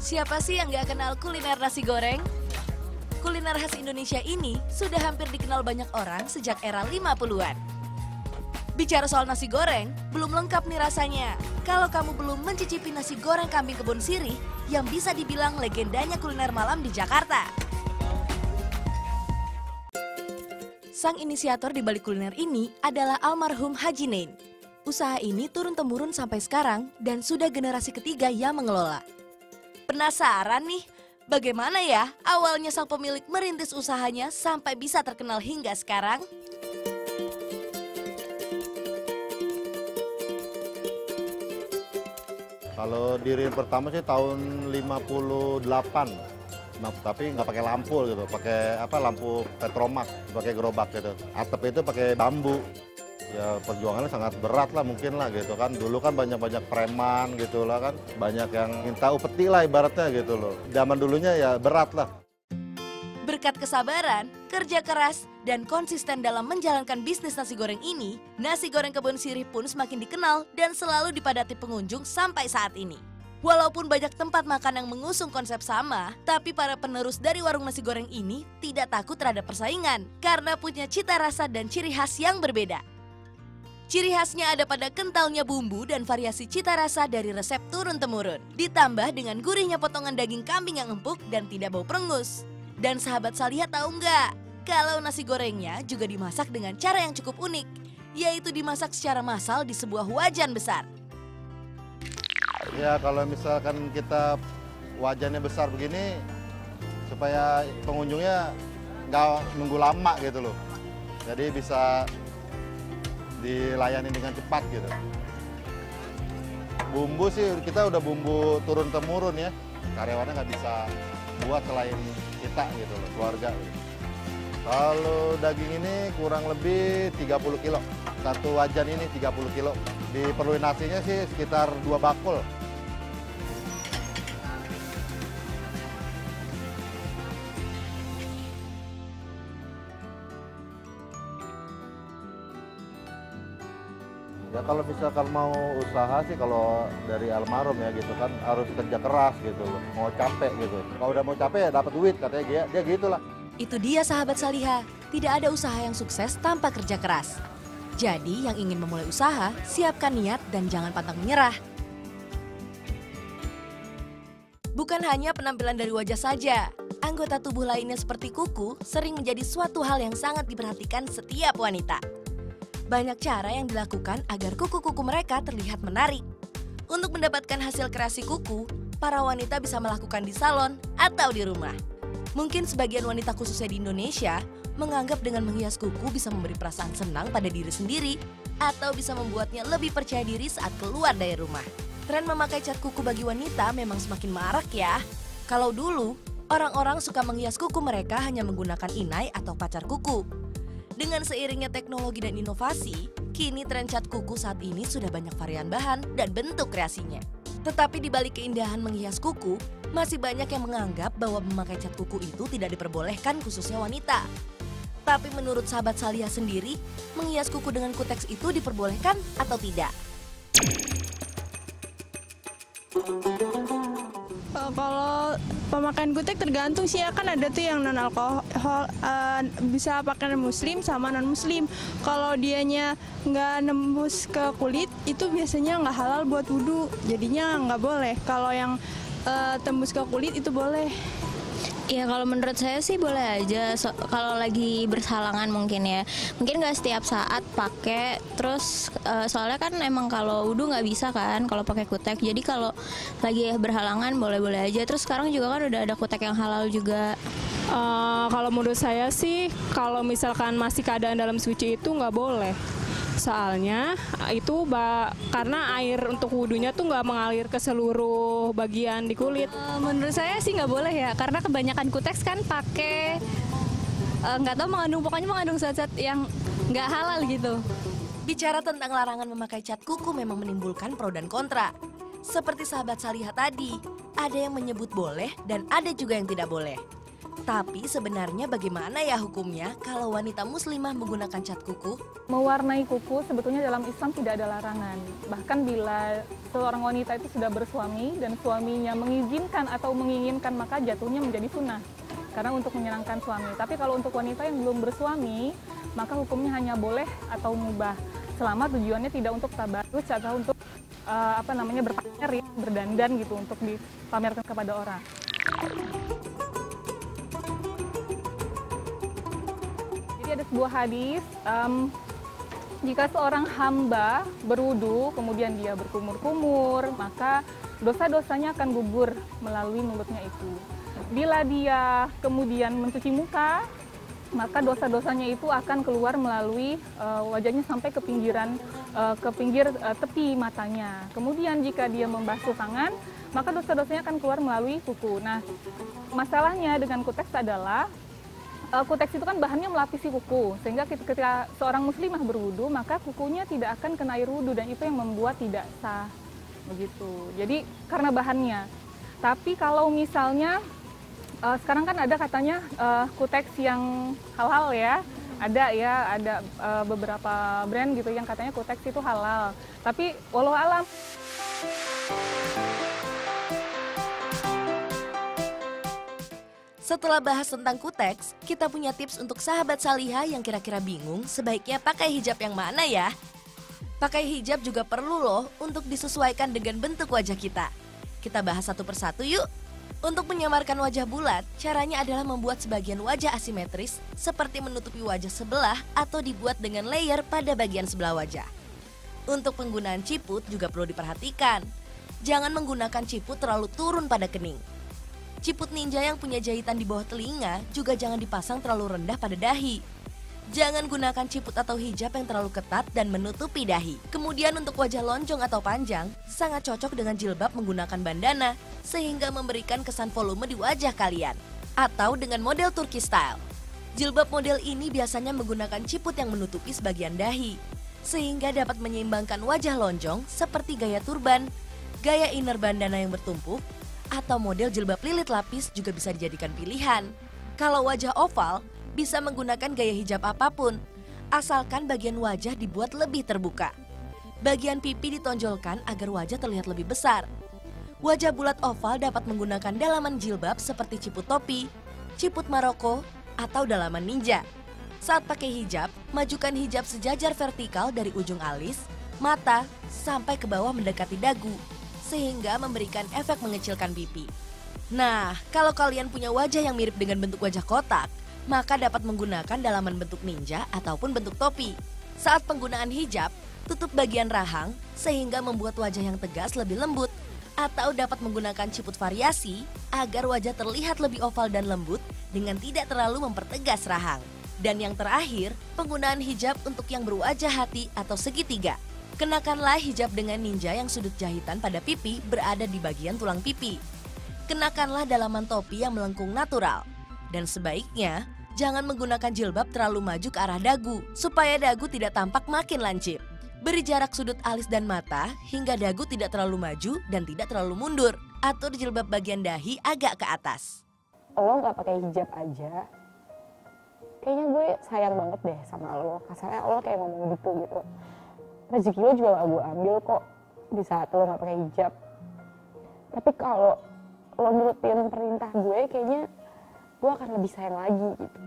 Siapa sih yang gak kenal kuliner nasi goreng? Kuliner khas Indonesia ini sudah hampir dikenal banyak orang sejak era 50-an. Bicara soal nasi goreng, belum lengkap nih rasanya. Kalau kamu belum mencicipi nasi goreng kambing kebun sirih yang bisa dibilang legendanya kuliner malam di Jakarta. Sang inisiator di balik kuliner ini adalah almarhum Haji Nain. Usaha ini turun-temurun sampai sekarang dan sudah generasi ketiga yang mengelola. Penasaran nih, bagaimana ya awalnya sang pemilik merintis usahanya sampai bisa terkenal hingga sekarang? Kalau diri pertama sih tahun 58. Nah, tapi nggak pakai lampu gitu, pakai apa lampu petromak, pakai gerobak gitu. Atap itu pakai bambu. Ya perjuangannya sangat berat lah mungkin lah gitu kan. Dulu kan banyak-banyak preman gitu lah kan. Banyak yang minta upeti lah ibaratnya gitu loh. Zaman dulunya ya berat lah. Berkat kesabaran, kerja keras, dan konsisten dalam menjalankan bisnis nasi goreng ini, nasi goreng kebun sirih pun semakin dikenal dan selalu dipadati pengunjung sampai saat ini. Walaupun banyak tempat makan yang mengusung konsep sama, tapi para penerus dari warung nasi goreng ini tidak takut terhadap persaingan karena punya cita rasa dan ciri khas yang berbeda. Ciri khasnya ada pada kentalnya bumbu dan variasi cita rasa dari resep turun-temurun. Ditambah dengan gurihnya potongan daging kambing yang empuk dan tidak bau perengus. Dan sahabat Salia tahu nggak? Kalau nasi gorengnya juga dimasak dengan cara yang cukup unik, yaitu dimasak secara massal di sebuah wajan besar. Ya kalau misalkan kita wajannya besar begini, supaya pengunjungnya nggak nunggu lama gitu loh. Jadi bisa dilayani dengan cepat gitu. Bumbu sih kita udah bumbu turun temurun ya. Karyawannya nggak bisa buat selain kita gitu loh, keluarga. Kalau daging ini kurang lebih 30 kilo. Satu wajan ini 30 kilo. Diperluin nasinya sih sekitar dua bakul. Ya kalau misalkan mau usaha sih kalau dari almarhum ya gitu kan harus kerja keras gitu loh. Mau capek gitu. Kalau udah mau capek ya dapat duit katanya dia, dia gitu lah. Itu dia sahabat Saliha, tidak ada usaha yang sukses tanpa kerja keras. Jadi yang ingin memulai usaha, siapkan niat dan jangan pantang menyerah. Bukan hanya penampilan dari wajah saja, anggota tubuh lainnya seperti kuku sering menjadi suatu hal yang sangat diperhatikan setiap wanita. Banyak cara yang dilakukan agar kuku-kuku mereka terlihat menarik. Untuk mendapatkan hasil kreasi kuku, para wanita bisa melakukan di salon atau di rumah. Mungkin sebagian wanita khususnya di Indonesia menganggap dengan menghias kuku bisa memberi perasaan senang pada diri sendiri atau bisa membuatnya lebih percaya diri saat keluar dari rumah. Tren memakai cat kuku bagi wanita memang semakin marak ya. Kalau dulu, orang-orang suka menghias kuku mereka hanya menggunakan inai atau pacar kuku. Dengan seiringnya teknologi dan inovasi, kini tren cat kuku saat ini sudah banyak varian bahan dan bentuk kreasinya. Tetapi di balik keindahan menghias kuku, masih banyak yang menganggap bahwa memakai cat kuku itu tidak diperbolehkan khususnya wanita. Tapi menurut sahabat Salia sendiri, menghias kuku dengan kuteks itu diperbolehkan atau tidak? Uh, kalau pemakaian kutek tergantung sih ya kan ada tuh yang non alkohol uh, bisa pakai muslim sama non muslim. Kalau dianya nggak nembus ke kulit itu biasanya nggak halal buat wudhu, jadinya nggak boleh. Kalau yang uh, tembus ke kulit itu boleh. Ya kalau menurut saya sih boleh aja. So, kalau lagi berhalangan mungkin ya. Mungkin nggak setiap saat pakai terus uh, soalnya kan emang kalau wudhu nggak bisa kan kalau pakai kutek. Jadi kalau lagi berhalangan boleh-boleh aja. Terus sekarang juga kan udah ada kutek yang halal juga. Uh, kalau menurut saya sih kalau misalkan masih keadaan dalam suci itu nggak boleh soalnya itu ba karena air untuk wudhunya tuh nggak mengalir ke seluruh bagian di kulit. Uh, menurut saya sih nggak boleh ya, karena kebanyakan kuteks kan pakai nggak uh, tahu mengandung pokoknya mengandung zat-zat yang nggak halal gitu. Bicara tentang larangan memakai cat kuku memang menimbulkan pro dan kontra. Seperti sahabat Salihah tadi, ada yang menyebut boleh dan ada juga yang tidak boleh. Tapi sebenarnya bagaimana ya hukumnya kalau wanita muslimah menggunakan cat kuku? Mewarnai kuku sebetulnya dalam Islam tidak ada larangan. Bahkan bila seorang wanita itu sudah bersuami dan suaminya mengizinkan atau menginginkan maka jatuhnya menjadi sunnah. Karena untuk menyenangkan suami. Tapi kalau untuk wanita yang belum bersuami, maka hukumnya hanya boleh atau mubah. Selama tujuannya tidak untuk tabarus atau untuk uh, apa namanya berpamer ya, berdandan gitu untuk dipamerkan kepada orang. Ada sebuah hadis, um, jika seorang hamba berwudu kemudian dia berkumur-kumur, maka dosa-dosanya akan gugur melalui mulutnya itu. Bila dia kemudian mencuci muka, maka dosa-dosanya itu akan keluar melalui uh, wajahnya sampai ke pinggiran uh, ke pinggir uh, tepi matanya. Kemudian jika dia membasuh tangan, maka dosa-dosanya akan keluar melalui kuku. Nah, masalahnya dengan kuteks adalah uh, kuteks itu kan bahannya melapisi kuku, sehingga ketika seorang muslimah berwudu, maka kukunya tidak akan kena air wudu dan itu yang membuat tidak sah. Begitu. Jadi karena bahannya. Tapi kalau misalnya uh, sekarang kan ada katanya uh, kuteks yang halal ya ada ya ada uh, beberapa brand gitu yang katanya kuteks itu halal tapi walau alam Setelah bahas tentang kuteks, kita punya tips untuk sahabat Saliha yang kira-kira bingung sebaiknya pakai hijab yang mana ya? Pakai hijab juga perlu loh untuk disesuaikan dengan bentuk wajah kita. Kita bahas satu persatu yuk. Untuk menyamarkan wajah bulat, caranya adalah membuat sebagian wajah asimetris seperti menutupi wajah sebelah atau dibuat dengan layer pada bagian sebelah wajah. Untuk penggunaan ciput juga perlu diperhatikan. Jangan menggunakan ciput terlalu turun pada kening. Ciput ninja yang punya jahitan di bawah telinga juga jangan dipasang terlalu rendah pada dahi. Jangan gunakan ciput atau hijab yang terlalu ketat dan menutupi dahi. Kemudian untuk wajah lonjong atau panjang, sangat cocok dengan jilbab menggunakan bandana, sehingga memberikan kesan volume di wajah kalian. Atau dengan model Turki style. Jilbab model ini biasanya menggunakan ciput yang menutupi sebagian dahi, sehingga dapat menyeimbangkan wajah lonjong seperti gaya turban, gaya inner bandana yang bertumpuk, atau model jilbab lilit lapis juga bisa dijadikan pilihan. Kalau wajah oval, bisa menggunakan gaya hijab apa pun, asalkan bagian wajah dibuat lebih terbuka. Bagian pipi ditonjolkan agar wajah terlihat lebih besar. Wajah bulat oval dapat menggunakan dalaman jilbab seperti ciput topi, ciput Maroko, atau dalaman ninja. Saat pakai hijab, majukan hijab sejajar vertikal dari ujung alis, mata, sampai ke bawah mendekati dagu sehingga memberikan efek mengecilkan pipi. Nah, kalau kalian punya wajah yang mirip dengan bentuk wajah kotak, maka dapat menggunakan dalaman bentuk ninja ataupun bentuk topi. Saat penggunaan hijab, tutup bagian rahang sehingga membuat wajah yang tegas lebih lembut atau dapat menggunakan ciput variasi agar wajah terlihat lebih oval dan lembut dengan tidak terlalu mempertegas rahang. Dan yang terakhir, penggunaan hijab untuk yang berwajah hati atau segitiga. Kenakanlah hijab dengan ninja yang sudut jahitan pada pipi berada di bagian tulang pipi. Kenakanlah dalaman topi yang melengkung natural. Dan sebaiknya, jangan menggunakan jilbab terlalu maju ke arah dagu, supaya dagu tidak tampak makin lancip. Beri jarak sudut alis dan mata hingga dagu tidak terlalu maju dan tidak terlalu mundur. Atur jilbab bagian dahi agak ke atas. Lo nggak pakai hijab aja, kayaknya gue sayang banget deh sama lo. Kasarnya lo kayak ngomong gitu gitu rezeki lo juga gak gue ambil kok. Di saat lo gak pakai hijab. Tapi kalau lo nurutin perintah gue kayaknya gue akan lebih sayang lagi gitu